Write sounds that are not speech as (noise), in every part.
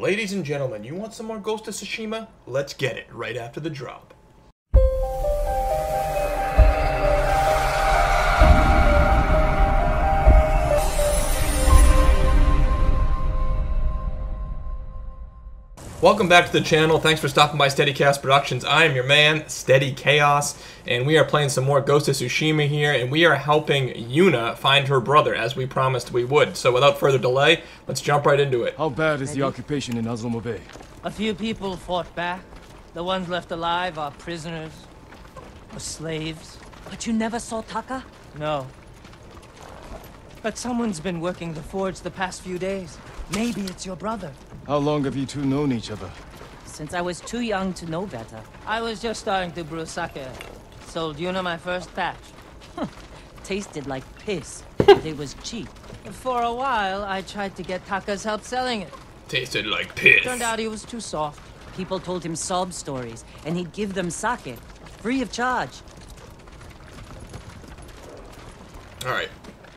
Ladies and gentlemen, you want some more Ghost of Tsushima? Let's get it right after the drop. Welcome back to the channel. Thanks for stopping by SteadyChaos Productions. I am your man, Steady Chaos, and we are playing some more Ghost of Tsushima here, and we are helping Yuna find her brother, as we promised we would. So without further delay, let's jump right into it. How bad is the occupation in Azamo Bay? A few people fought back. The ones left alive are prisoners or slaves. But you never saw Taka? No. But someone's been working the forge the past few days. Maybe it's your brother. How long have you two known each other? Since I was too young to know better. I was just starting to brew sake. Sold Yuna my first batch. Tasted like piss, but it was cheap. For a while, I tried to get Taka's help selling it. Tasted like piss. Turned out he was too soft. People told him sob stories, and he'd give them sake, free of charge. Alright,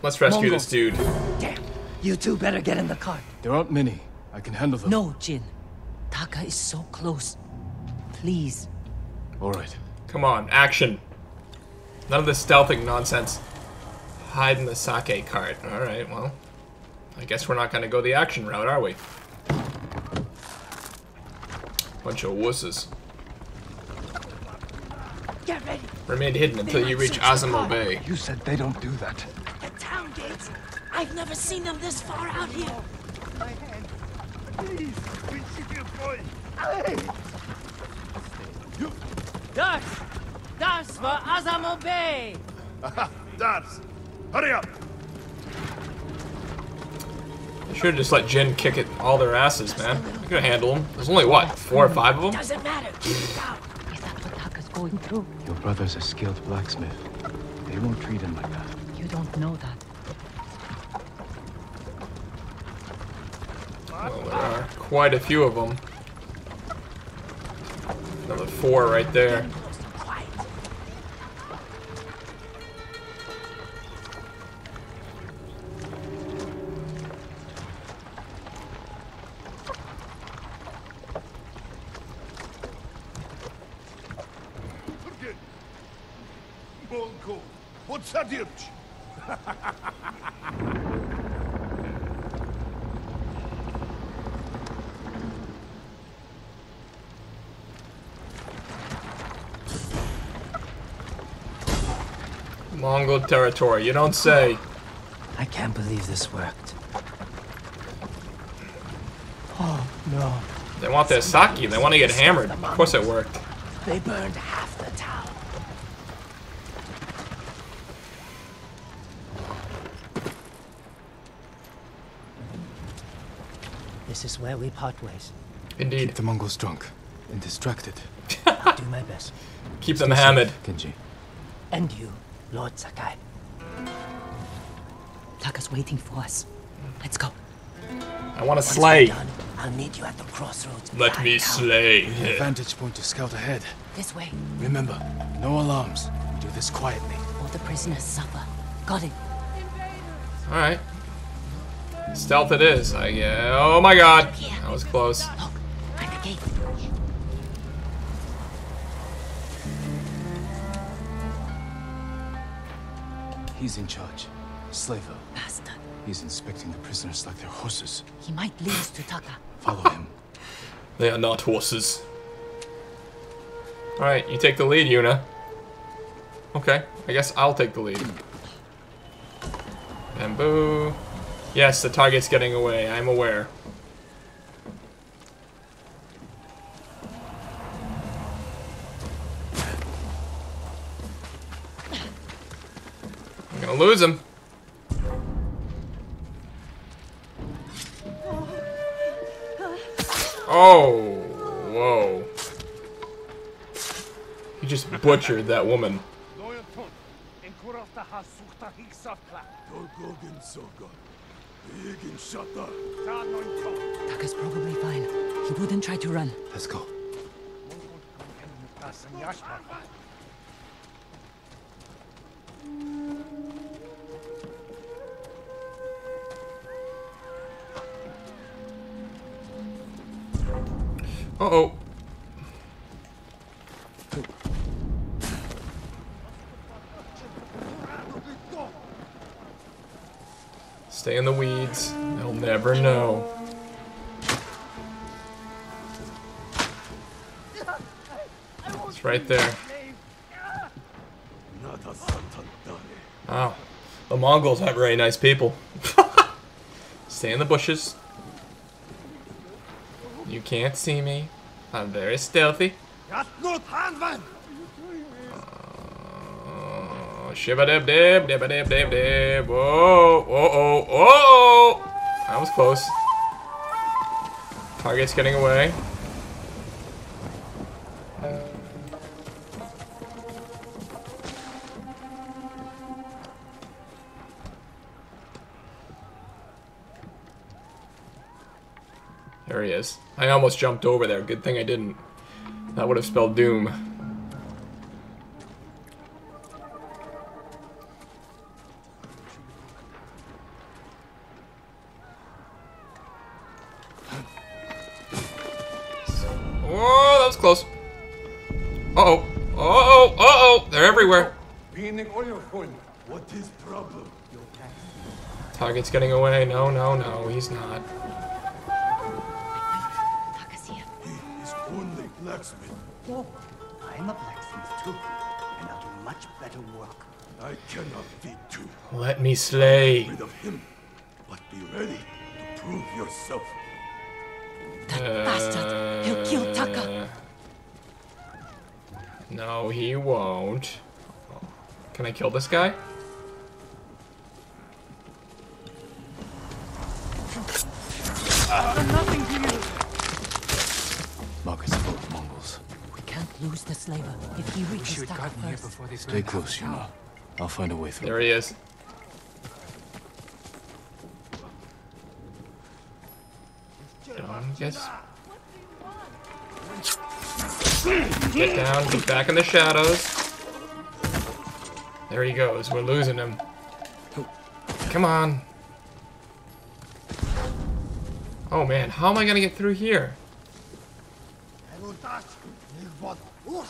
let's rescue Mongo. this dude. Damn. You two better get in the cart. There aren't many. I can handle them. No, Jin. Taka is so close. Please. All right. Come on, action. None of this stealthing nonsense. Hide in the sake cart. Alright, well. I guess we're not gonna go the action route, are we? Bunch of wusses. Get ready. Remain hidden until you reach Azamo Bay. You said they don't do that. The town gates. I've never seen them this far out here. Das! Das war Azamo Bay! Dars, hurry up! I should have just let Jin kick it all their asses, man. You're gonna handle them. There's only, what, four or five of them? Doesn't matter. Keep it down. Is that what Taka's going through? Your brother's a skilled blacksmith. They won't treat him like that. You don't know that. Well, there are quite a few of them. Another four right there. Mongol territory, you don't say. I can't believe this worked. Oh, no. They want their sake, they want to get hammered. Of course it worked. They burned half the town. This is where we part ways. Indeed. Keep the Mongols drunk and distracted. I'll (laughs) do my best. Keep them hammered. Kenji. And you, Lord Sakai. Taka's waiting for us. Let's go. I want to slay. done, I'll meet you at the crossroads. Let behind me town. slay. Vantage point to scout ahead. This way. Remember, no alarms. We do this quietly. All the prisoners suffer. Got it. Alright. Stealth it is. I yeah. Oh my god. That was close. He might lead us to Taka. Follow him. They are not horses. Alright, you take the lead, Yuna. Okay, I guess I'll take the lead. Bamboo. Yes, the target's getting away. I'm aware. I'm gonna lose him. Oh, whoa. He just butchered that woman. Dorgogin Soga. Egin Shata. Taka's probably fine. He wouldn't try to run. Let's go. Uh-oh. Stay in the weeds. They'll never know. It's right there. Wow. The Mongols are very nice people. (laughs) Stay in the bushes. You can't see me. I'm very stealthy. Handvan! Oh, shibba dib dib, dibba dib dib dib. Whoa, whoa, oh, oh! That was close. Target's getting away. Almost jumped over there. Good thing I didn't. That would have spelled doom. Oh, that was close. Uh-oh. Uh-oh. Uh-oh. They're everywhere. Target's getting away. No, no, no. He's not. Blacksmith. Oh, I'm a blacksmith too, and I'll do much better work. I cannot feed two. Let me slay. Rid of him. But be ready to prove yourself. That bastard. He'll kill Taka. Uh, No, he won't. Can I kill this guy? Market's lose the slaver if he reaches Taka first. Stay close, you know. I'll find a way through. There he is. Don't just get down. Get back in the shadows. There he goes. We're losing him. Come on. Oh man, how am I gonna get through here? Um,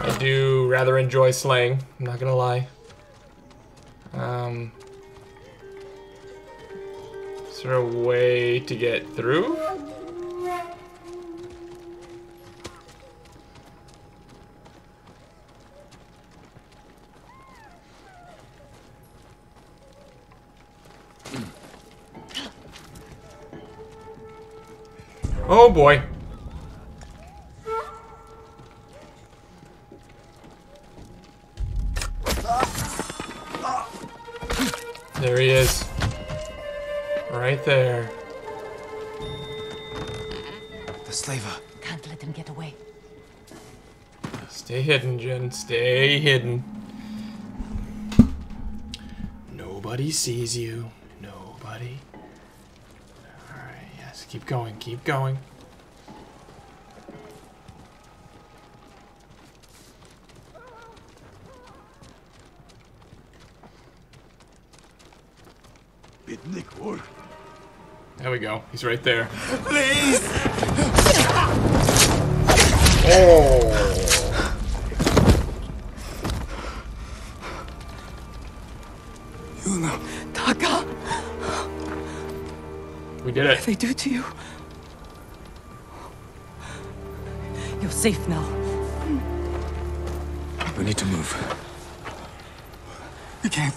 I do rather enjoy slaying. I'm not gonna lie. Um, is there a way to get through? Oh boy. Sees you. Nobody. Alright, yes. Keep going. Keep going. There we go. He's right there. Taka! Did it. They do to you. You're safe now. We need to move. We can't.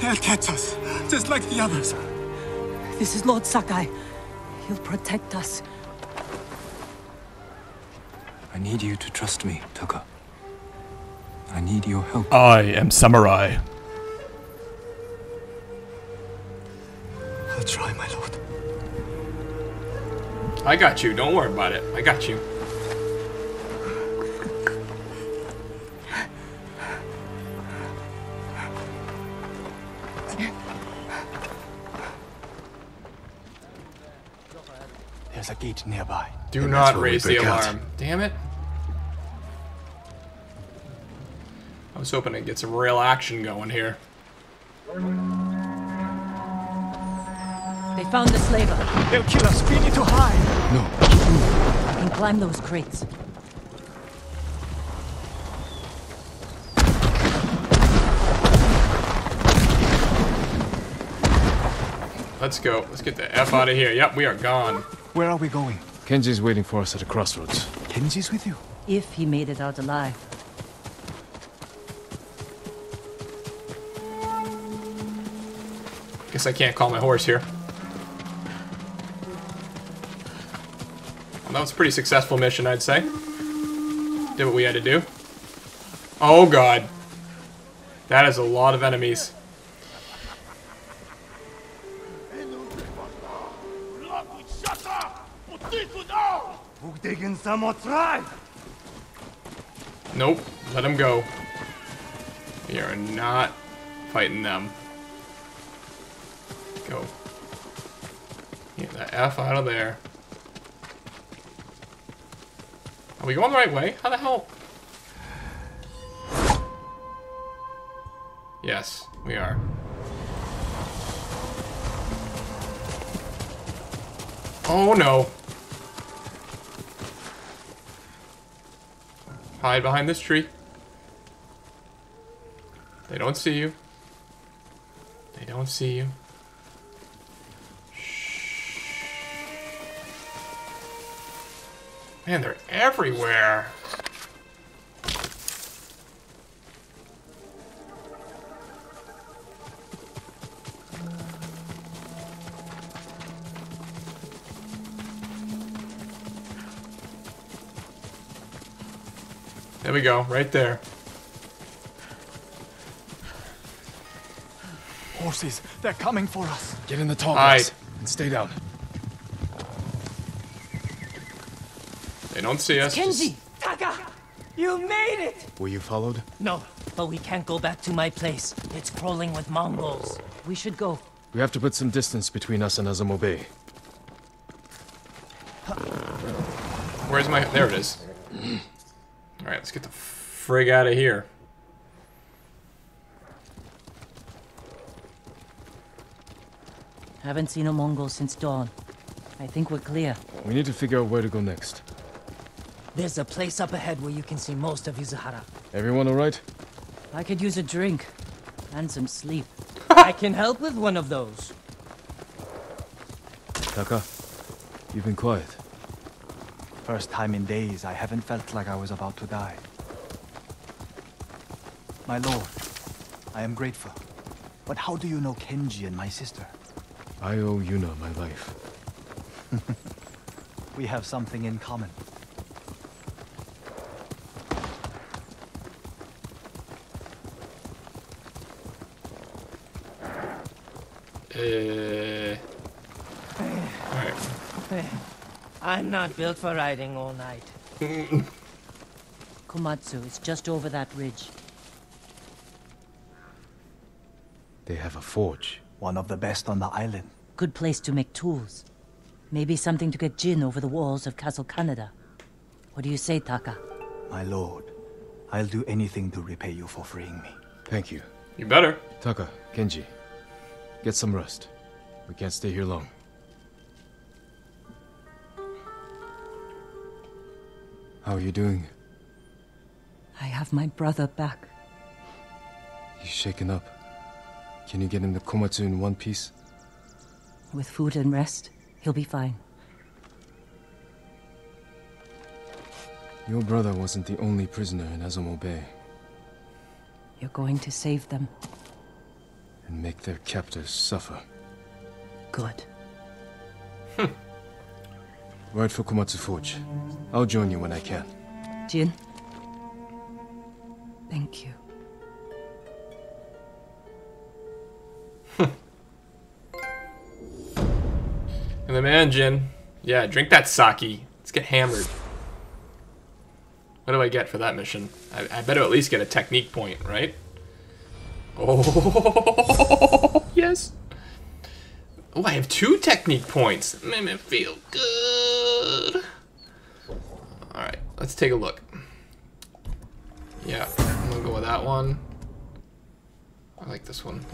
They'll catch us, just like the others. This is Lord Sakai. He'll protect us. I need you to trust me, Taka. I need your help. I am Samurai. I got you. Don't worry about it. I got you. There's a gate nearby. Do And not raise the break out. alarm. Damn it. I was hoping to get some real action going here. Found the slaver. They'll kill us. We need to hide. No. I can climb those crates. Let's go. Let's get the F out of here. Yep, we are gone. Where are we going? Kenji's waiting for us at the crossroads. Kenji's with you. If he made it out alive. Guess I can't call my horse here. That was a pretty successful mission, I'd say. Did what we had to do. Oh god. That is a lot of enemies. Nope. Let him go. We are not fighting them. Go. Get the F out of there. Are we going the right way? How the hell? Yes, we are. Oh no. Hide behind this tree. They don't see you. They don't see you. Man, they're everywhere. There we go, right there. Horses, they're coming for us. Get in the tall Hide. grass and stay down. Don't see us. Kenji! Taka! You made it! Were you followed? No, but we can't go back to my place. It's crawling with Mongols. We should go. We have to put some distance between us and Azamo Bay. Where's my... There it is. Alright, let's get the frig out of here. Haven't seen a Mongol since dawn. I think we're clear. We need to figure out where to go next. There's a place up ahead where you can see most of Izuhara. Everyone alright? I could use a drink. And some sleep. (laughs) I can help with one of those. Taka, you've been quiet. First time in days I haven't felt like I was about to die. My lord, I am grateful. But how do you know Kenji and my sister? I owe Yuna my life. (laughs) We have something in common. Uh... Alright. I'm not built for riding all night. (laughs) Komatsu is just over that ridge. They have a forge. One of the best on the island. Good place to make tools. Maybe something to get Jin over the walls of Castle Kaneda. What do you say, Taka? My lord, I'll do anything to repay you for freeing me. Thank you. You better. Taka, Kenji, get some rest. We can't stay here long. How are you doing? I have my brother back. He's shaken up. Can you get him to Komatsu in one piece? With food and rest, he'll be fine. Your brother wasn't the only prisoner in Azamo Bay, You're going to save them. And make their captors suffer. Good. Hmm. Ride for Komatsu Forge. I'll join you when I can. Jin? Thank you. Hmm. And the man, Jin. Yeah, drink that sake. Let's get hammered. What do I get for that mission? I, I better at least get a technique point, right? Oh, (laughs) Yes. Oh, I have two technique points. Made me feel good. Alright, let's take a look. Yeah, I'm gonna go with that one. I like this one.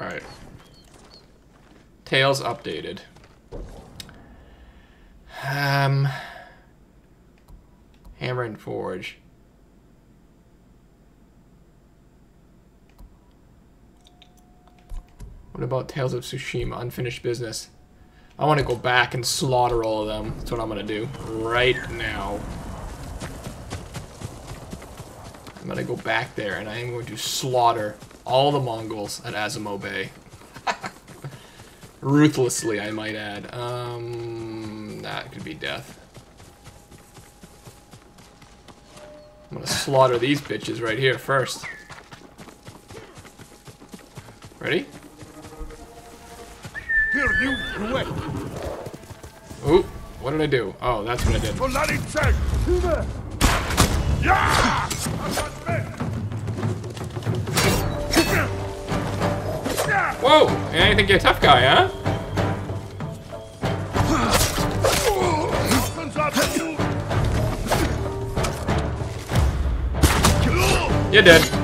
Alright. Tales updated. Um, Hammer and Forge. What about Tales of Tsushima? Unfinished business. I want to go back and slaughter all of them. That's what I'm going to do right now. I'm going to go back there and I am going to slaughter all the Mongols at Azamo Bay. (laughs) Ruthlessly, I might add. Um, that could be death. I'm gonna slaughter these bitches right here first. Ready? Ooh, what did I do? Oh, that's what I did. Whoa! Yeah, you think you're a tough guy, huh? You're dead.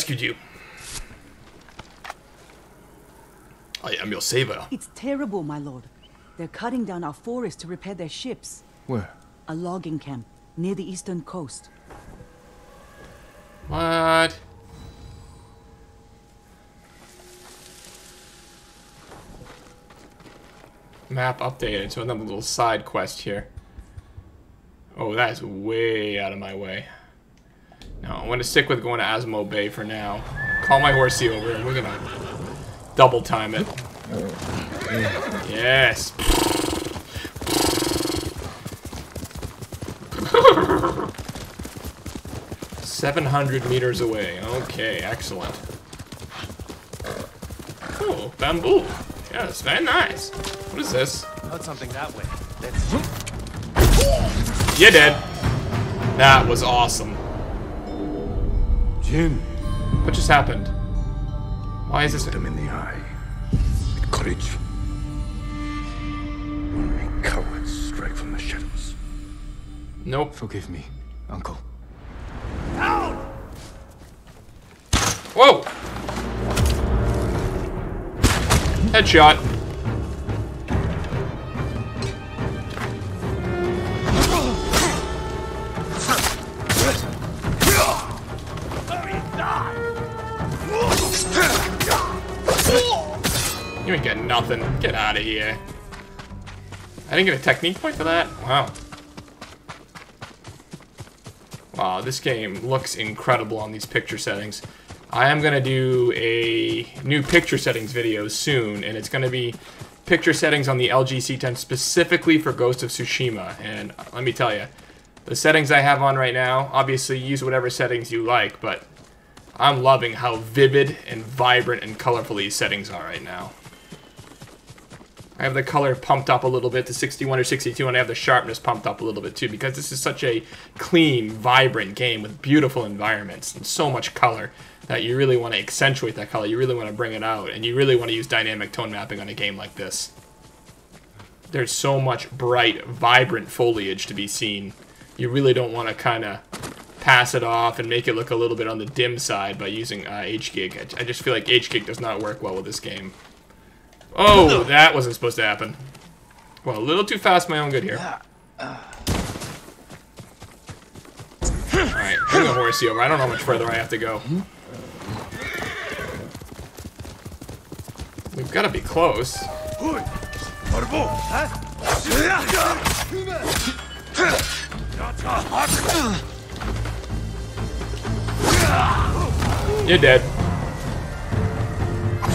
Rescued you. I am your savior. It's terrible, my lord. They're cutting down our forest to repair their ships. Where? A logging camp near the eastern coast. What? Map updated, so another little side quest here. Oh, that is way out of my way. No, I'm gonna stick with going to Azamo Bay for now. Call my horsey over and we're gonna double time it. Yes. Seven hundred meters away. Okay, excellent. Oh, bamboo. Yes, very nice. What is this? Not something that way. You're dead. That was awesome. Jin, What just happened? Why is this? look them in the eye. With courage. Only cowards strike from the shadows. Nope. Forgive me, Uncle. Out! Whoa! Headshot. Of here. I didn't get a technique point for that? Wow. Wow, this game looks incredible on these picture settings. I am going to do a new picture settings video soon, and it's going to be picture settings on the LG C10 specifically for Ghost of Tsushima. And let me tell you, the settings I have on right now, obviously use whatever settings you like, but I'm loving how vivid and vibrant and colorful these settings are right now. I have the color pumped up a little bit to 61 or 62, and I have the sharpness pumped up a little bit too, because this is such a clean, vibrant game with beautiful environments and so much color that you really want to accentuate that color. You really want to bring it out, and you really want to use dynamic tone mapping on a game like this. There's so much bright, vibrant foliage to be seen. You really don't want to kind of pass it off and make it look a little bit on the dim side by using uh, HGig. I, just feel like HGig does not work well with this game. Oh, that wasn't supposed to happen. Well, a little too fast my own good here. Alright, I'm gonna horse you over. I don't know how much further I have to go. We've gotta be close. You're dead.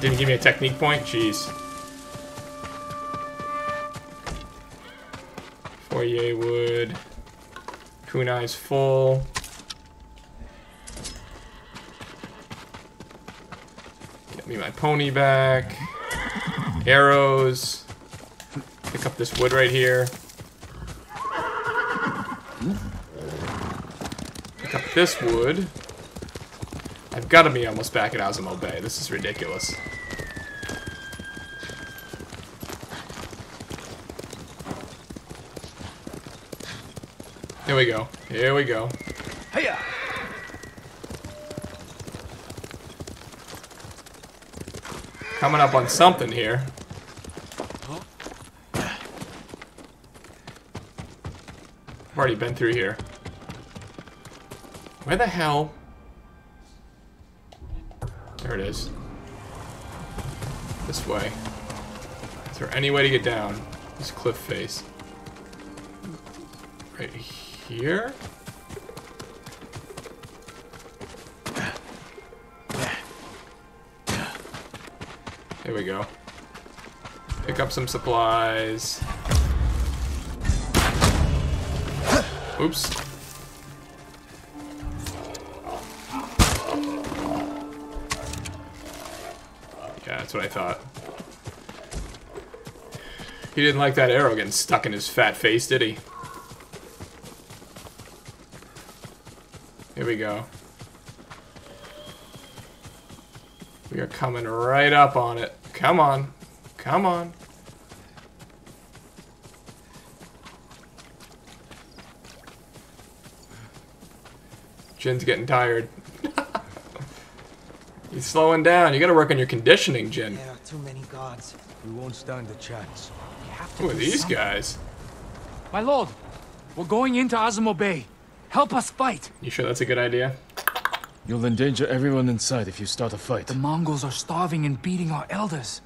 Uh, didn't give me a technique point. Jeez. Foyer wood. Kunai's full. Get me my pony back. Arrows. Pick up this wood right here. Pick up this wood. I've got to be almost back at Azamo Bay. This is ridiculous. Here we go. Here we go. Hiya! Coming up on something here. I've already been through here. Where the hell? This way. Is there any way to get down this cliff face? Right here? There we go. Pick up some supplies. Oops. That's what I thought. He didn't like that arrow getting stuck in his fat face, did he? Here we go. We are coming right up on it. Come on. Come on. Jin's getting tired. He's slowing down. You gotta work on your conditioning, Jin. There are too many gods. We won't stand a chance. We have to Who are these something. guys? My lord, we're going into Azamo Bay. Help us fight. You sure that's a good idea? You'll endanger everyone inside if you start a fight. The Mongols are starving and beating our elders,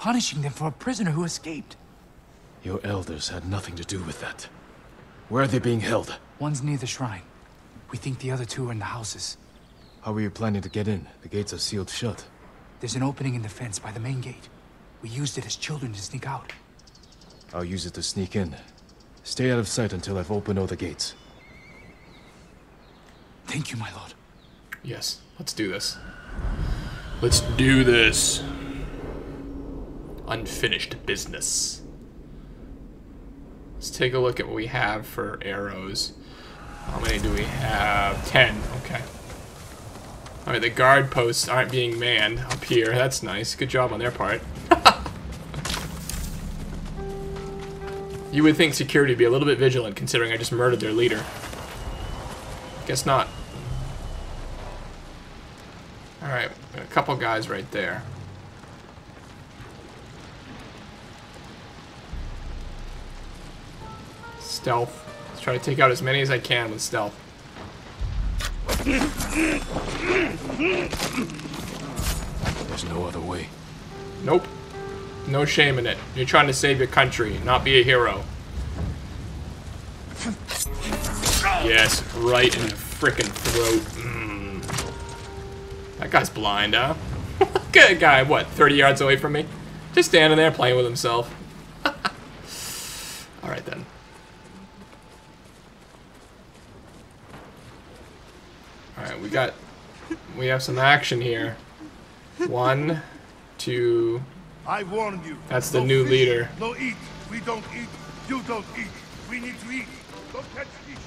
punishing them for a prisoner who escaped. Your elders had nothing to do with that. Where are they being held? One's near the shrine. We think the other two are in the houses. How are you planning to get in? The gates are sealed shut. There's an opening in the fence by the main gate. We used it as children to sneak out. I'll use it to sneak in. Stay out of sight until I've opened all the gates. Thank you, my lord. Yes, let's do this. Let's do this. Unfinished business. Let's take a look at what we have for arrows. How many do we have? Ten. Okay. Alright, the guard posts aren't being manned up here. That's nice. Good job on their part. (laughs) you would think security would be a little bit vigilant considering I just murdered their leader. Guess not. Alright, a couple guys right there. Stealth. Let's try to take out as many as I can with stealth. There's no other way. Nope. No shame in it. You're trying to save your country, not be a hero. Yes, right in the frickin' throat. Mm. That guy's blind, huh? (laughs) Good guy, what, 30 yards away from me? Just standing there playing with himself. (laughs) Alright then. Alright, we got... We have some action here. One, two... I warned you. That's the no new fish, leader. No eat. We don't eat. You don't eat. We need to eat. Don't catch fish.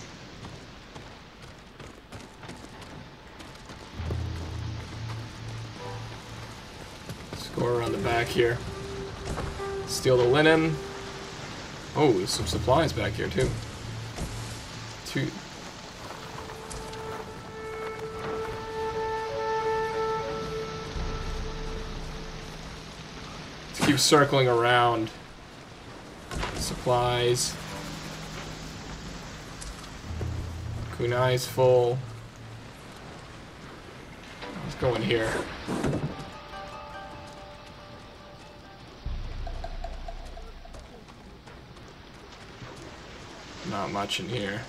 Score around the back here. Steal the linen. Oh, there's some supplies back here too. Two. Keep circling around. Supplies. Kunai's full. Let's go in here. Not much in here.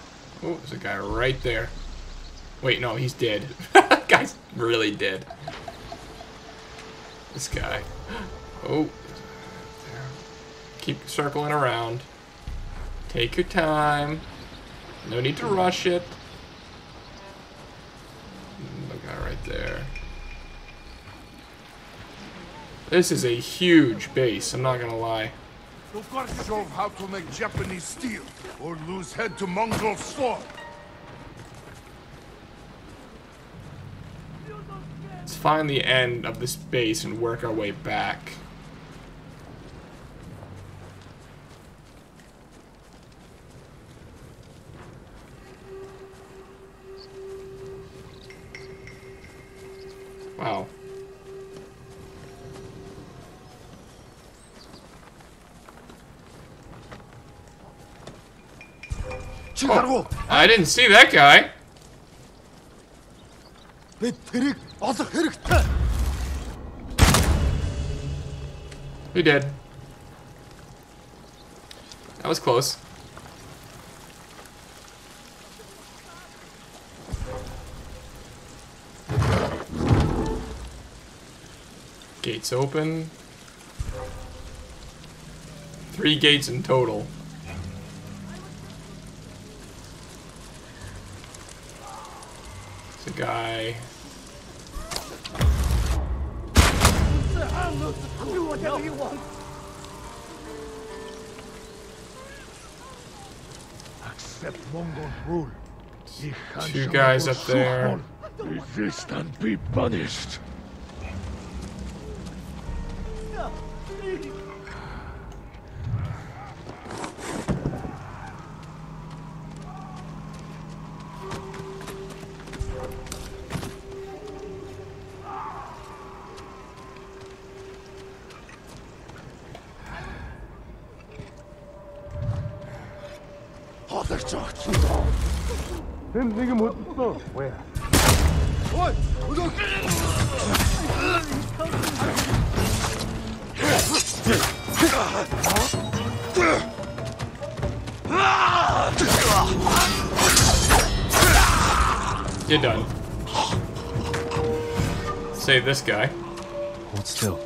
Oh, there's a guy right there. Wait, no, he's dead. (laughs) Guy's really dead. This guy. (gasps) Oh. Keep circling around. Take your time. No need to rush it. The guy right there. This is a huge base, I'm not gonna lie. You've got to Show how to make Japanese steel, or lose head to Mongol sword. Let's find the end of this base and work our way back. Oh, I didn't see that guy. He did. That was close. Gates open. Three gates in total. Two guys up there. Resist and be punished. This guy. Hold still.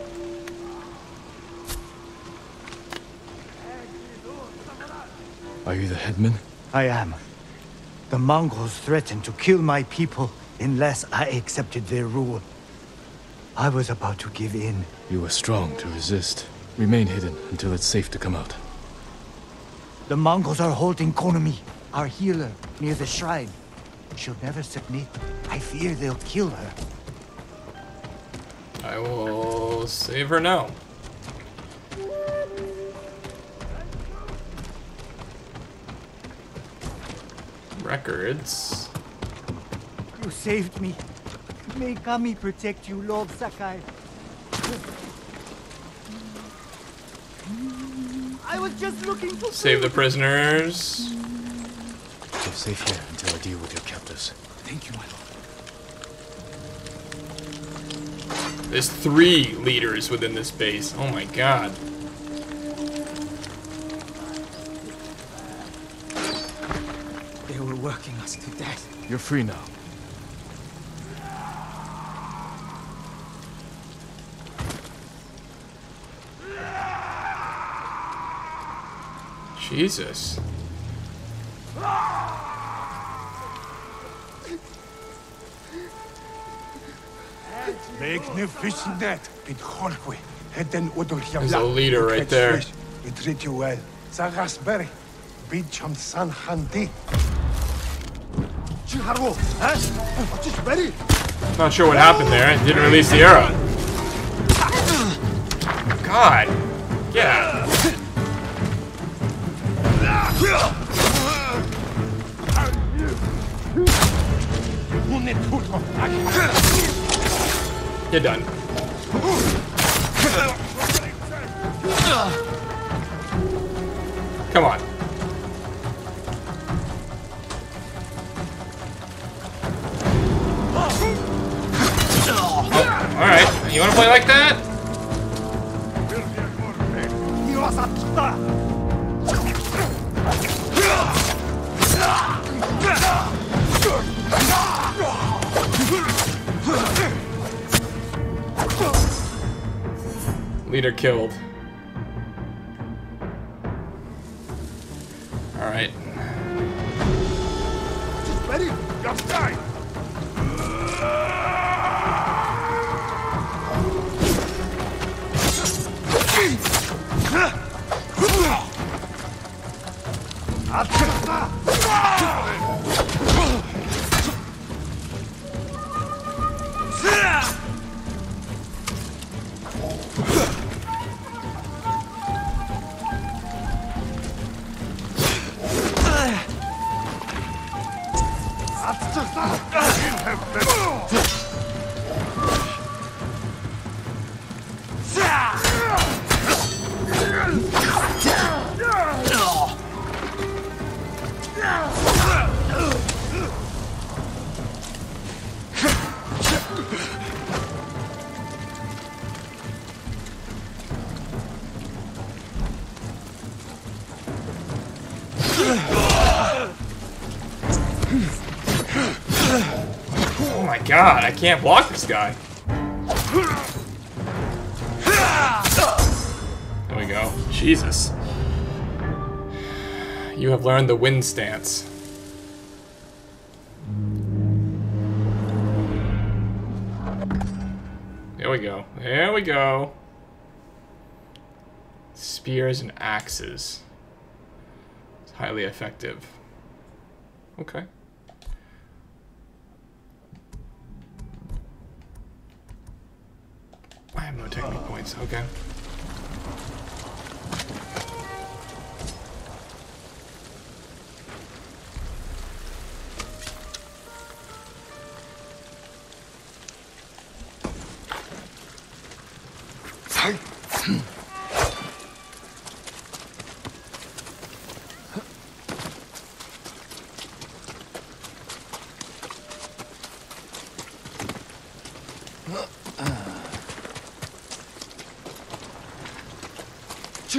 Are you the headman? I am. The Mongols threatened to kill my people unless I accepted their rule. I was about to give in. You were strong to resist. Remain hidden until it's safe to come out. The Mongols are holding Konomi, our healer, near the shrine. She'll never submit. I fear they'll kill her. I will save her now. Records. You saved me. May Kami protect you, Lord Sakai. I was just looking for Save the food. prisoners. Stay safe here until I deal with your captors. Thank you, my lord. There's three leaders within this base. Oh my god. They were working us to death. You're free now. Jesus. There's a leader right there. We treat you well. Zagas Berry. Bicham San Handi. Chiharu, huh? Just ready. Not sure what happened there. It didn't release the arrow. God. Yeah. You're done. Come on. Oh, Alright, you wanna play like that? Leader killed. God, I can't block this guy. There we go. Jesus. You have learned the wind stance. There we go. There we go. Spears and axes. It's highly effective. Okay. I have no technique points. Okay.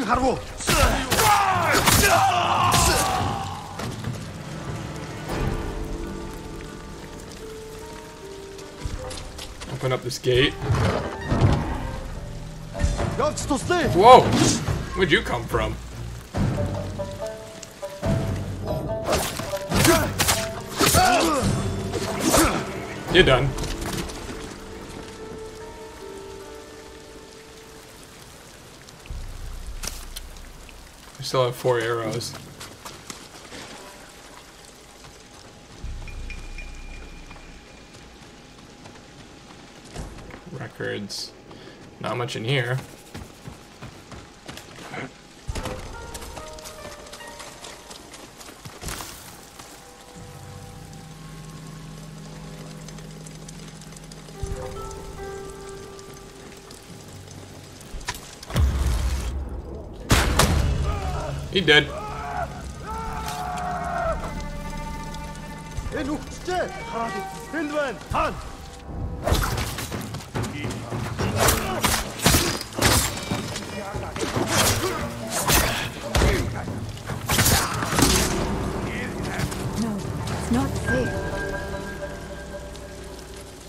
harbu. Open up this gate. Whoa! Where'd you come from? You're done. Still have four arrows. Records. Not much in here.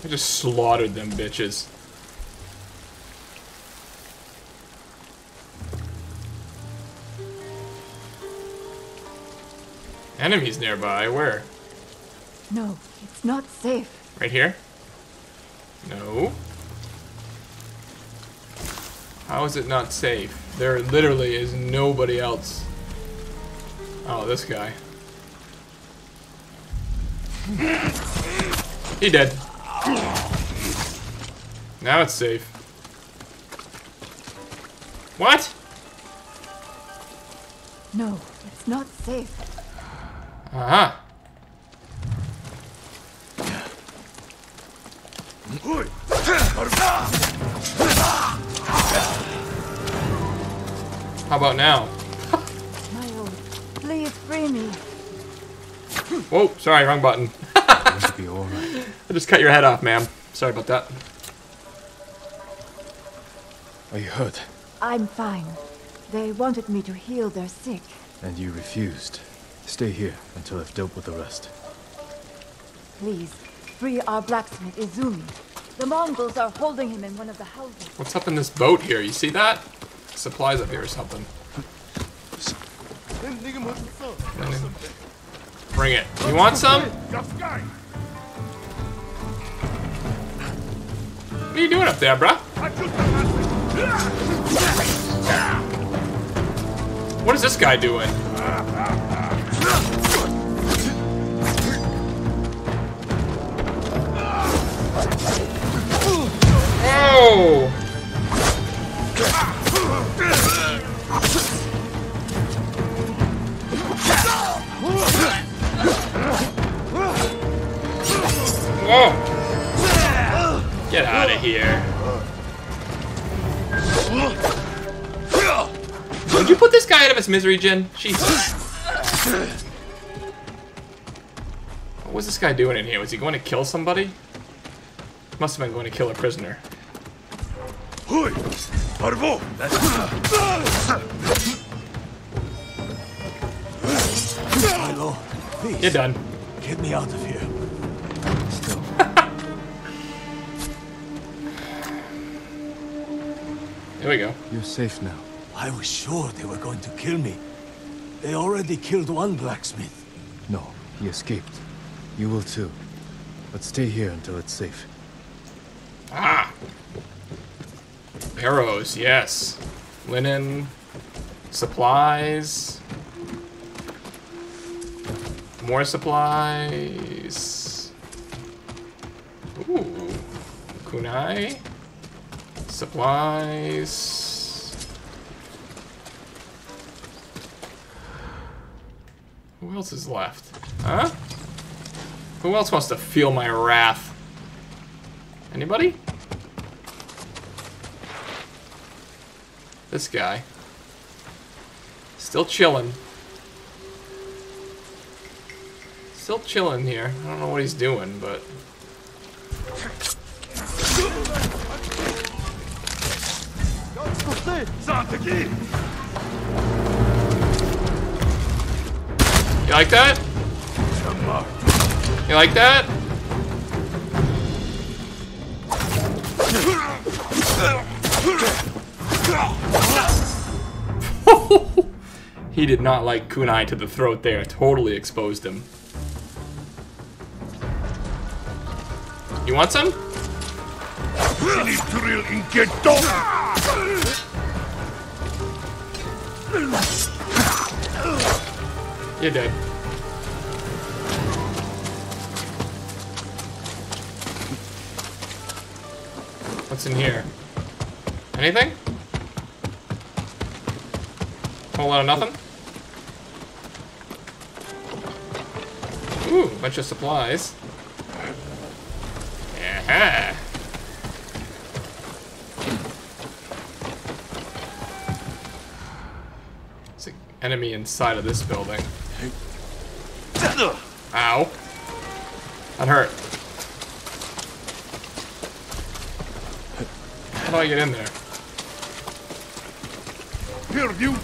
Just slaughtered them bitches. Enemies nearby, where? No, it's not safe. Right here? No. How is it not safe? There literally is nobody else. Oh, this guy. He dead. Now it's safe. What? No, it's not safe. Uh-huh. How about now? My lord, please free me. Whoa, sorry, wrong button. (laughs) Going to be all right. I just cut your head off, ma'am. Sorry about that. Are you hurt? I'm fine. They wanted me to heal their sick. And you refused. Stay here until I've dealt with the rest. Please, free our blacksmith Izumi. The Mongols are holding him in one of the houses. What's up in this boat here? You see that? Supplies up here or something. Bring it. You want some? What are you doing up there, bruh? What is this guy doing? Oh! Whoa! Get out of here. Would you put this guy out of his misery, Jin? Jesus. What was this guy doing in here? Was he going to kill somebody? Must have been going to kill a prisoner. Hui! Parvo! My lord, please. You're done. Get me out of here. (laughs) Here we go. You're safe now. I was sure they were going to kill me. They already killed one blacksmith. No, he escaped. You will too. But stay here until it's safe. Ah! Arrows, yes. Linen. Supplies. More supplies. Ooh. Kunai. Supplies. Who else is left? Huh? Who else wants to feel my wrath? Anybody? This guy. Still chilling. Still chilling here. I don't know what he's doing, but... You like that? You like that? (laughs) he did not like Kunai to the throat there. Totally exposed him. You want some? You're dead. What's in here? Anything? Whole lot of nothing? Ooh, bunch of supplies. Yeah. There's an enemy inside of this building. Ow. That hurt. How do I get in there? Here, you!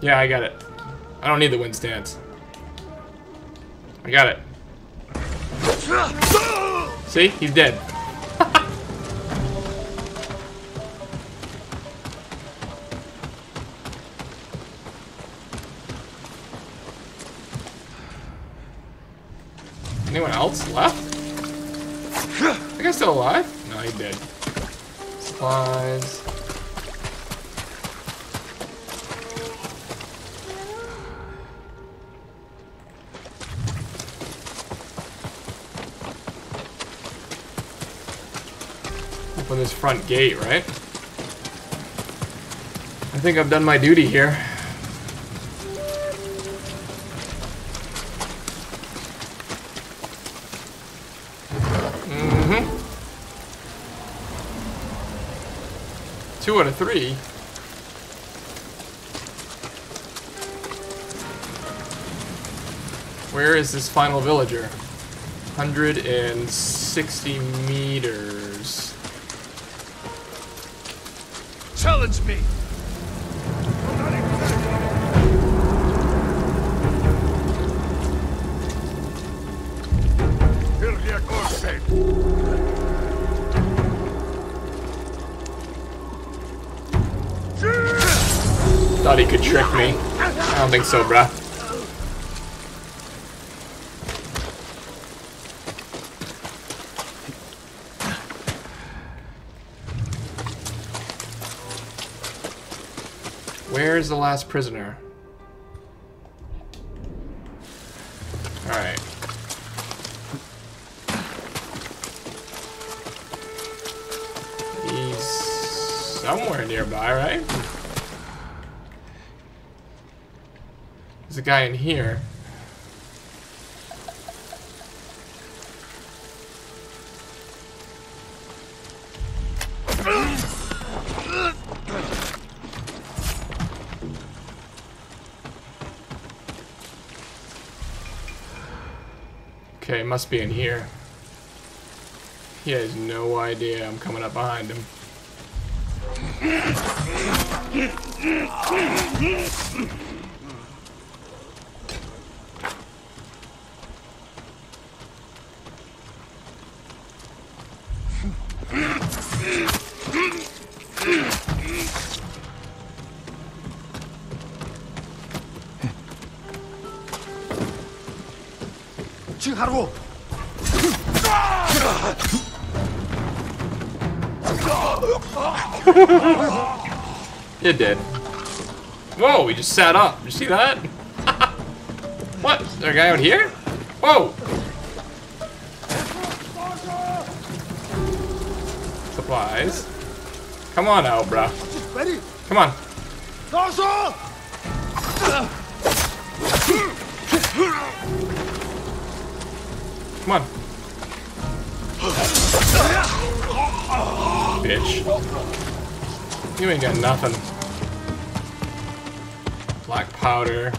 Yeah, I got it. I don't need the wind stance. I got it. See? He's dead. Else left? That guy's still alive? No, he's dead. Supplies. Open this front gate, right? I think I've done my duty here. Two out of three. Where is this final villager? 160 meters. Challenge me! Thought he could trick me. I don't think so, bruh. Where's the last prisoner? There's a guy in here. Okay, must be in here. He has no idea I'm coming up behind him. (laughs) Whoa, we just sat up. You see that? (laughs) what? Is there a guy out here? Whoa! Supplies. Come on out, bruh. Ready? Come on. Come on. Bitch. You ain't got nothing. Black powder.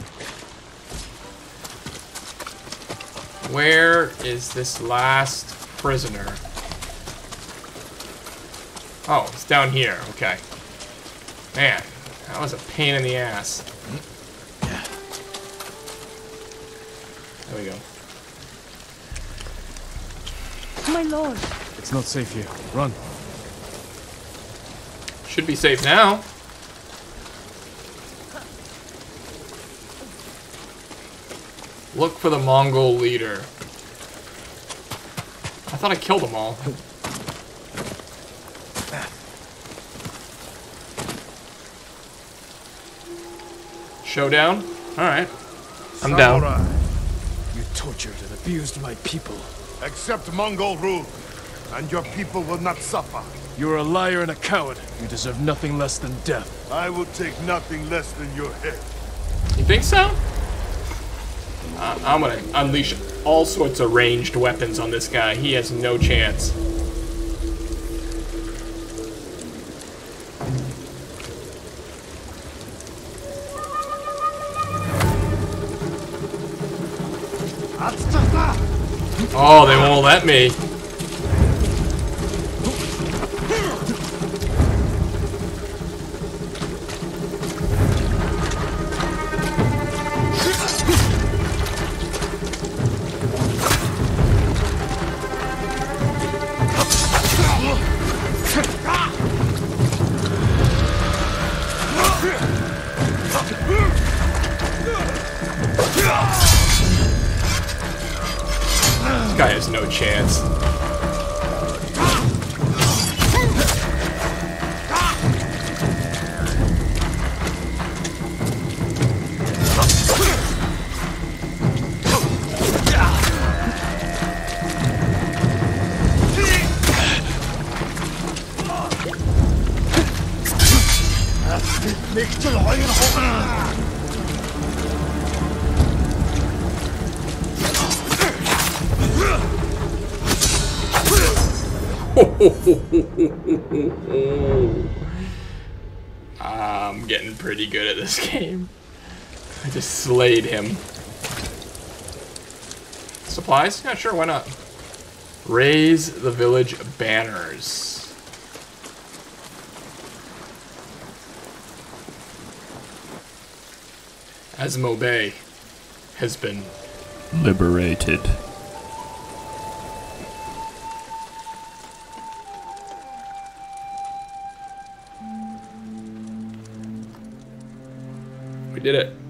Where is this last prisoner? Oh, it's down here. Okay. Man, that was a pain in the ass. There we go. My lord. It's not safe here. Run. Should be safe now. Look for the Mongol leader. I thought I killed them all. Showdown? Alright. I'm down. You tortured and abused my people. Accept Mongol rule, and your people will not suffer. You're a liar and a coward. You deserve nothing less than death. I will take nothing less than your head. You think so? Uh, I'm gonna unleash all sorts of ranged weapons on this guy. He has no chance. Oh, they won't let me. Supplies? Yeah, sure, why not? Raise the village banners. Azamo Bay has been liberated. We did it.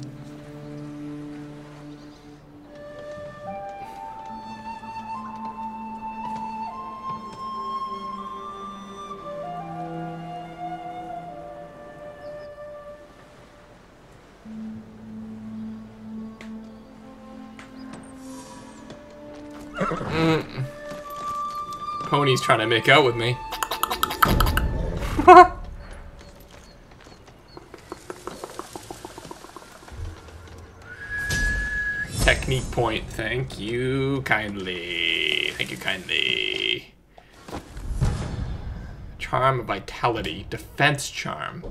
Pony's trying to make out with me. (laughs) Technique point. Thank you kindly. Thank you kindly. Charm of Vitality. Defense Charm.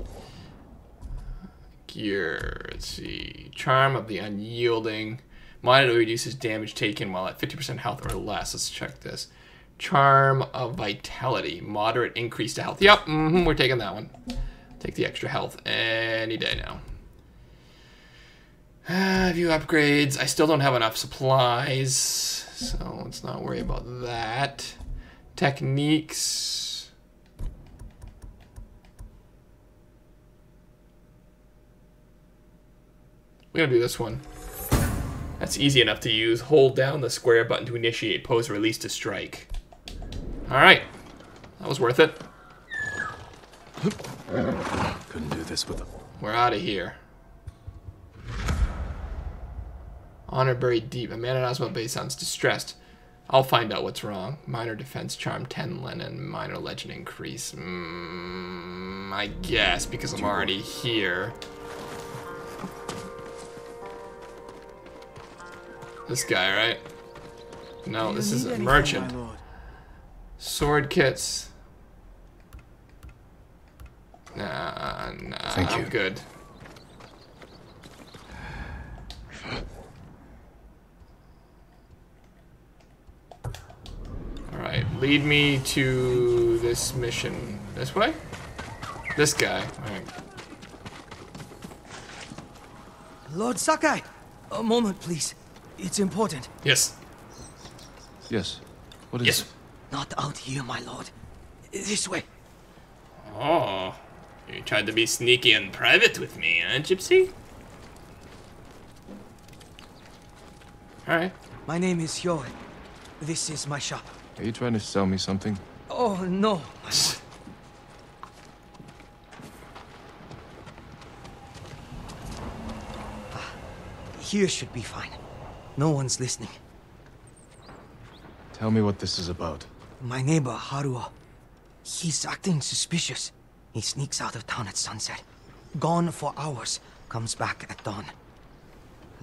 Gear. Let's see. Charm of the Unyielding. Monitor reduces damage taken while at 50% health or less. Let's check this. Charm of Vitality. Moderate increase to health. Yep, mm -hmm, we're taking that one. Take the extra health any day now. (sighs) Uh, view upgrades. I still don't have enough supplies, so let's not worry about that. Techniques. We're gonna do this one. That's easy enough to use. Hold down the square button to initiate pose release to strike. Alright. That was worth it. Couldn't do this with them. We're out of here. Honor buried deep. A man at Azamo Bay sounds distressed. I'll find out what's wrong. Minor defense charm 10 linen. Minor legend increase. Mm, I guess because I'm already here. This guy, right? No, this is a merchant. Sword kits. Nah, nah, Thank I'm you. good. Alright, lead me to this mission. This way? This guy. Alright. Lord Sakai, a moment, please. It's important. Yes. Yes. What is Yes. it? Not out here, my lord. This way. Oh. You tried to be sneaky and private with me, eh, Gypsy? Alright. My name is Hyoe. This is my shop. Are you trying to sell me something? Oh, no, my lord. Ah, Here should be fine. No one's listening. Tell me what this is about. My neighbor, Haruo. He's acting suspicious. He sneaks out of town at sunset. Gone for hours. Comes back at dawn.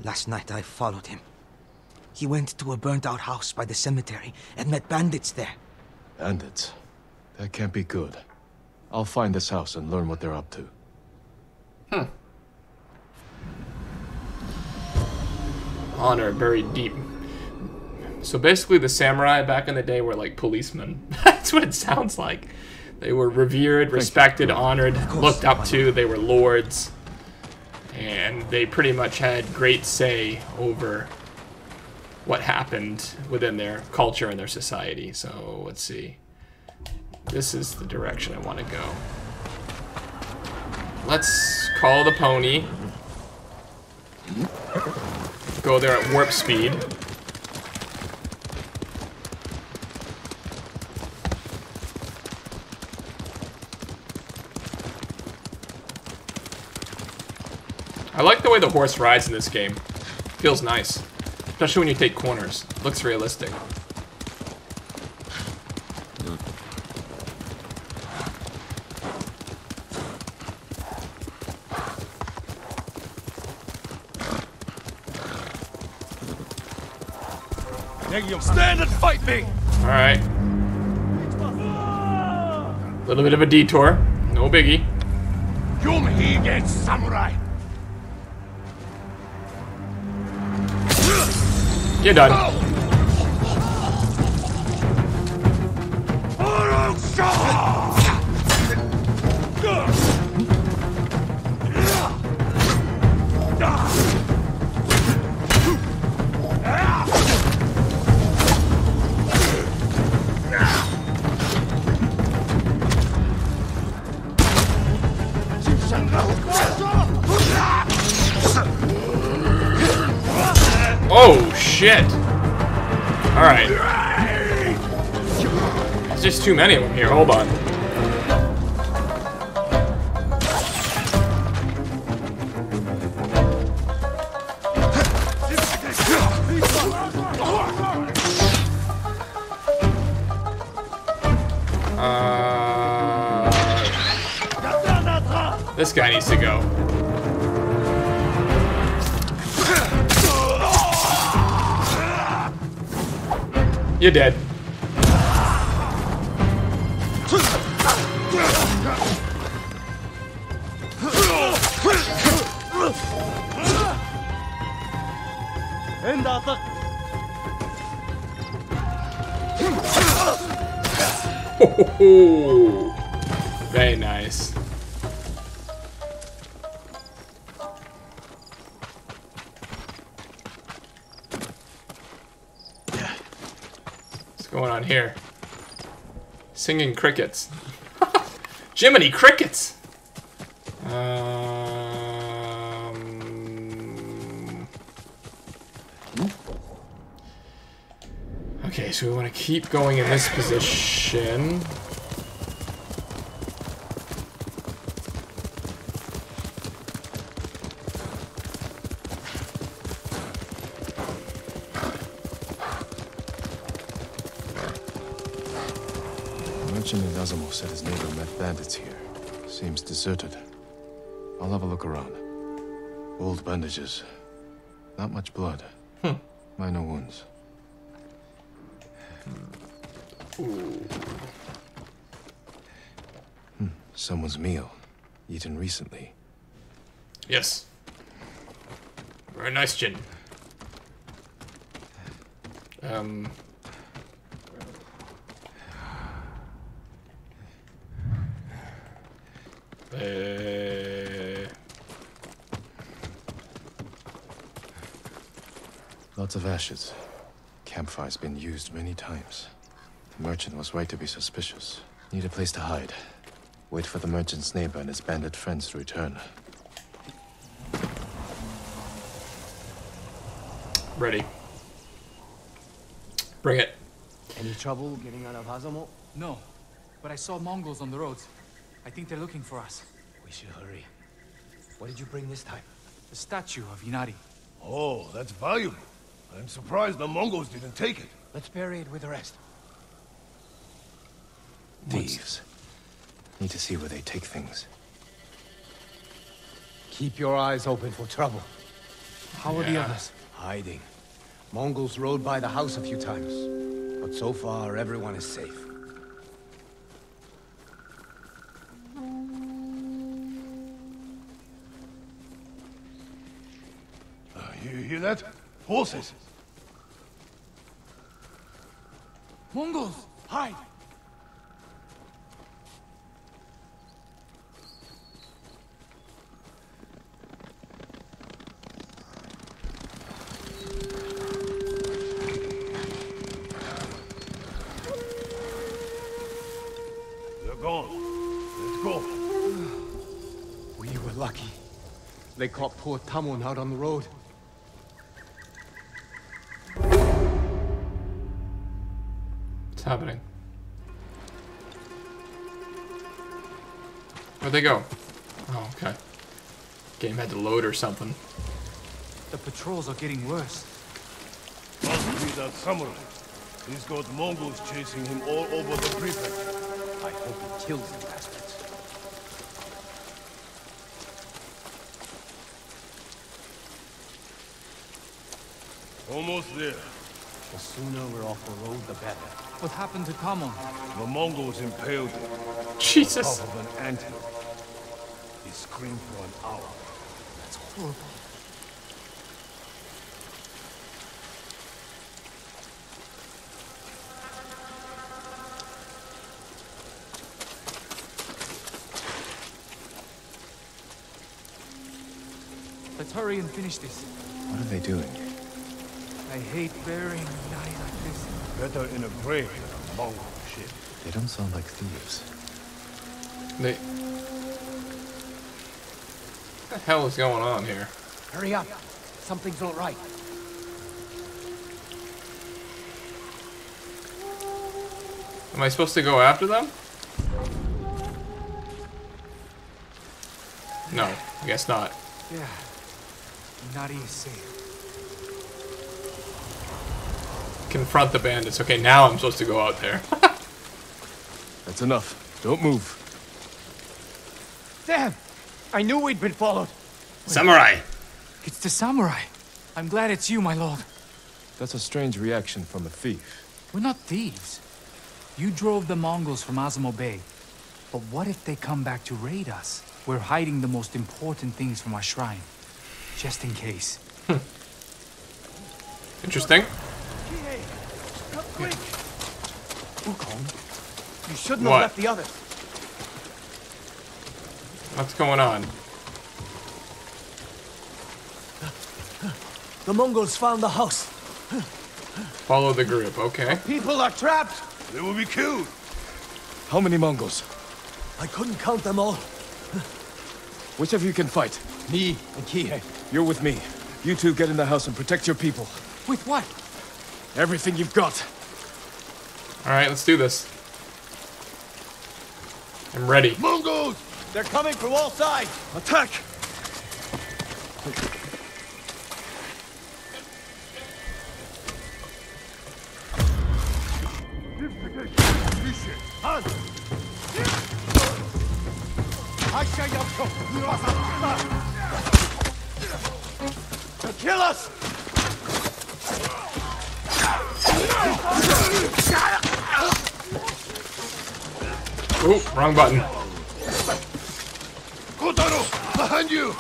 Last night I followed him. He went to a burnt-out house by the cemetery and met bandits there. Bandits. That can't be good. I'll find this house and learn what they're up to. Hmm. Honor buried deep. So basically, the samurai back in the day were like policemen. (laughs) That's what it sounds like. They were revered, respected, honored, looked up to. They were lords. And they pretty much had great say over what happened within their culture and their society. So let's see. This is the direction I want to go. Let's call the pony. Go there at warp speed. Way the horse rides in this game. Feels nice. Especially when you take corners. Looks realistic. Stand and fight me! Alright. Little bit of a detour. No biggie. Against samurai. You're done. Oh too many of them here, hold on. Uh, this guy needs to go. You're dead. Singing crickets. (laughs) Jiminy crickets! Um... Okay, so we want to keep going in this position. Here. Seems deserted. I'll have a look around. Old bandages. Not much blood. Hmm. Minor wounds. Hmm. Someone's meal. Eaten recently. Yes. Very nice, Jin. Um. Uh, Lots of ashes. Campfire's been used many times. The merchant was right to be suspicious. Need a place to hide. Wait for the merchant's neighbor and his bandit friends to return. ready. Bring it. Any trouble getting out of Azamo? No, but I saw Mongols on the roads. I think they're looking for us. We should hurry. What did you bring this time? The statue of Inari. Oh, that's valuable. I'm surprised the Mongols didn't take it. Let's bury it with the rest. Thieves. Need to see where they take things. Keep your eyes open for trouble. How are the others? Hiding. Mongols rode by the house a few times. But so far, everyone is safe. Hear that? Horses. Mongols! Hide! They're gone. Let's go. We were lucky. They caught poor Tamon out on the road. Happening? Where'd they go? Oh, okay. Game had to load or something. The patrols are getting worse. Must be that samurai. He's got Mongols chasing him all over the prefect. I hope he kills the bastards. Almost there. The sooner we're off the road, the better. What happened to Tamon? The Mongols impaled him. Jesus. Top of an anthill. He screamed for an hour. That's horrible. Let's hurry and finish this. What are they doing? I hate burying a guy like this. Better in a grave than a Mongol ship. They don't sound like thieves. They... What the hell is going on here? Hurry up. Something's not right. Am I supposed to go after them? No, I guess not. Yeah. Not easy. Confront the bandits. Okay, now I'm supposed to go out there. (laughs) That's enough. Don't move. Damn! I knew we'd been followed. Samurai! It's the samurai. I'm glad it's you, my lord. That's a strange reaction from a thief. We're not thieves. You drove the Mongols from Azamo Bay. But what if they come back to raid us? We're hiding the most important things from our shrine. Just in case. (laughs) Interesting. Wukong, you shouldn't What? have left the others. What's going on? The Mongols found the house. Follow the group, okay. People are trapped. They will be killed. How many Mongols? I couldn't count them all. Which of you can fight? Me and Kihei. You're with me. You two get in the house and protect your people. With what? Everything you've got. Alright, let's do this. I'm ready. Mongols! They're coming from all sides. Attack! Wrong button. Kotaro! Behind you!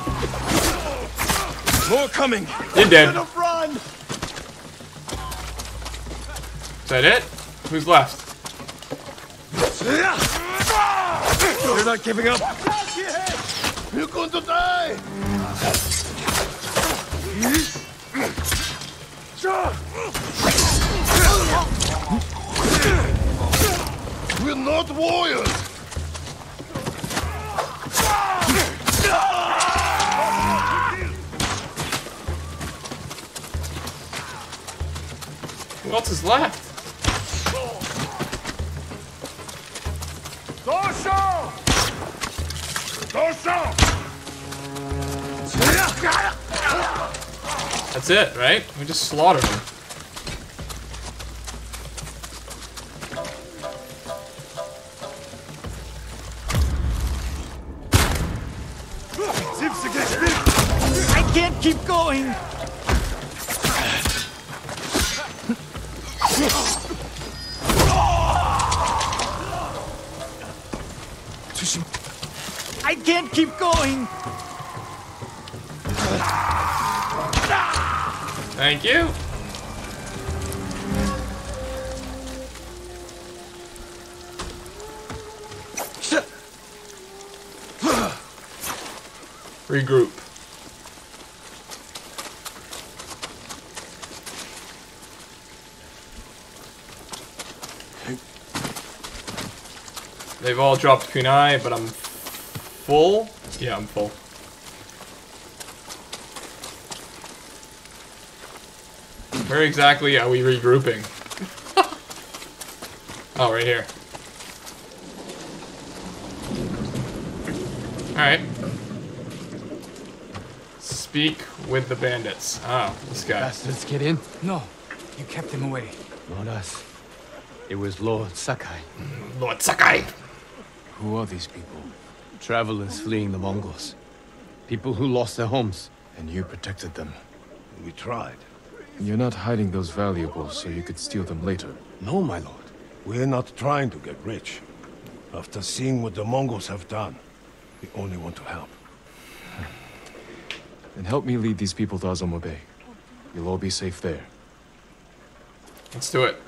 More coming! You're dead. Run! Is that it? Who's left? You're not giving up! You're going to die! We're not warriors! Else is left? Dosho! Dosho! That's it, right? We just slaughtered him. All dropped kunai, but I'm full. Yeah, I'm full. Where exactly are we regrouping? (laughs) oh, right here. Alright. Speak with the bandits. Oh, this guy. Bastards get in? No, you kept him away. Not us. It was Lord Sakai. Lord Sakai! Who are these people? Travelers fleeing the Mongols. People who lost their homes. And you protected them. We tried. You're not hiding those valuables so you could steal them later. No, my lord. We're not trying to get rich. After seeing what the Mongols have done, we only want to help. (sighs) And help me lead these people to Azamo Bay. You'll all be safe there. Let's do it.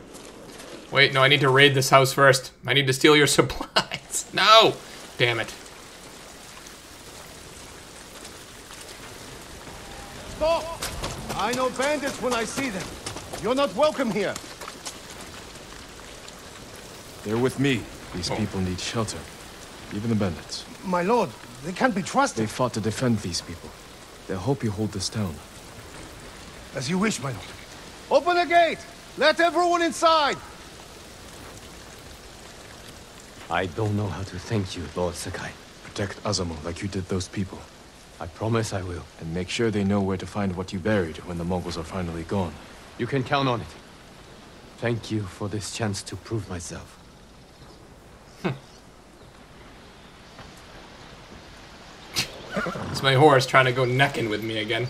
Wait, no, I need to raid this house first. I need to steal your (laughs) supplies. No! Damn it. Stop! I know bandits when I see them. You're not welcome here. They're with me. These Oh. people need shelter. Even the bandits. My lord, they can't be trusted. They fought to defend these people. They'll help you hold this town. As you wish, my lord. Open the gate! Let everyone inside! I don't know how to thank you, Lord Sakai. Protect Azamo like you did those people. I promise I will. And make sure they know where to find what you buried when the Mongols are finally gone. You can count on it. Thank you for this chance to prove myself. It's my horse trying to go necking with me again.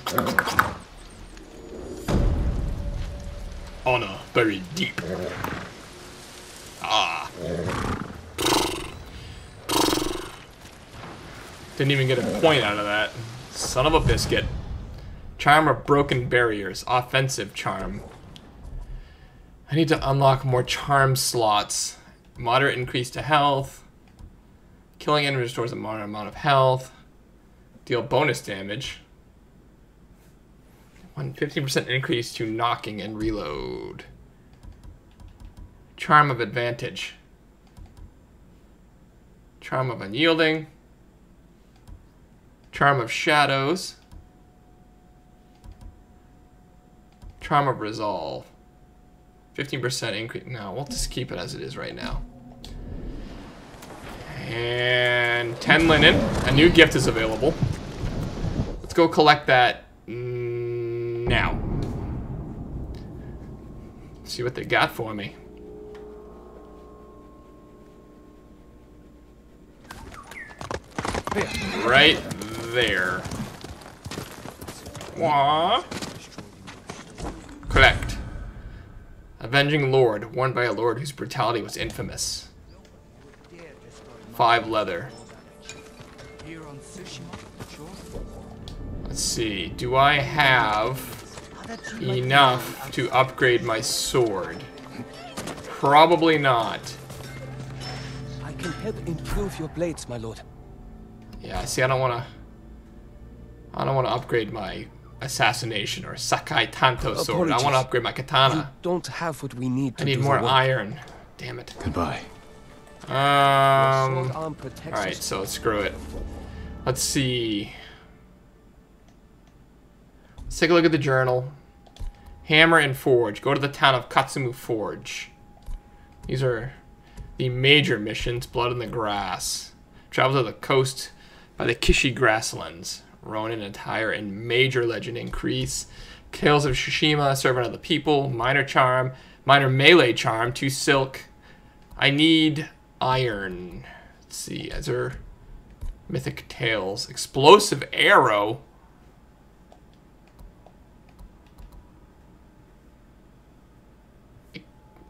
Honor buried deep. Ah. Didn't even get a point out of that. Son of a biscuit. Charm of broken barriers. Offensive charm. I need to unlock more charm slots. Moderate increase to health. Killing enemy restores a moderate amount of health. Deal bonus damage. One 15% increase to nocking and reload. Charm of advantage. Charm of unyielding. Charm of shadows. Charm of resolve. 15% increase. No, we'll just keep it as it is right now. And 10 linen. A new gift is available. Let's go collect that now. See what they got for me. Right there. Wah. Collect. Avenging Lord, worn by a lord whose brutality was infamous. Five leather. Let's see. Do I have enough to upgrade my sword? Probably not. I can help improve your blades, my lord. Yeah, see, I don't want to... I don't want to upgrade my assassination or Sakai Tanto sword. I want to upgrade my We katana. don't have what we need to I need do more iron. Damn it. Goodbye. Um. sword arm protects All right, us. so screw it. Let's see. Let's take a look at the journal. Hammer and Forge. Go to the town of Katsumu Forge. These are the major missions. Blood in the Grass. Travel to the coast by the Kishi Grasslands. Ronin attire and major legend increase. Tales of Tsushima, Servant of the People, Minor Charm, Minor Melee Charm, two Silk. I need iron. Let's see, as there Mythic Tales. Explosive Arrow.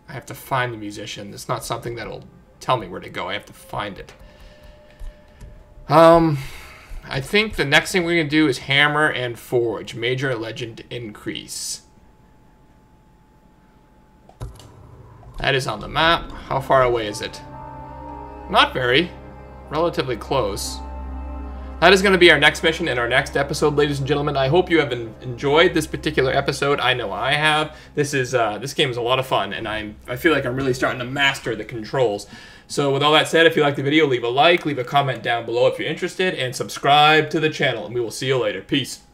I have to find the musician. It's not something that'll tell me where to go. I have to find it. Um, I think the next thing we're gonna do is Hammer and Forge. Major Legend Increase. That is on the map. How far away is it? Not very. Relatively close. That is going to be our next mission in our next episode, ladies and gentlemen. I hope you have enjoyed this particular episode. I know I have. This is uh, this game is a lot of fun, and I'm I feel like I'm really starting to master the controls. So with all that said, if you like the video, leave a like, leave a comment down below if you're interested, and subscribe to the channel. And we will see you later. Peace.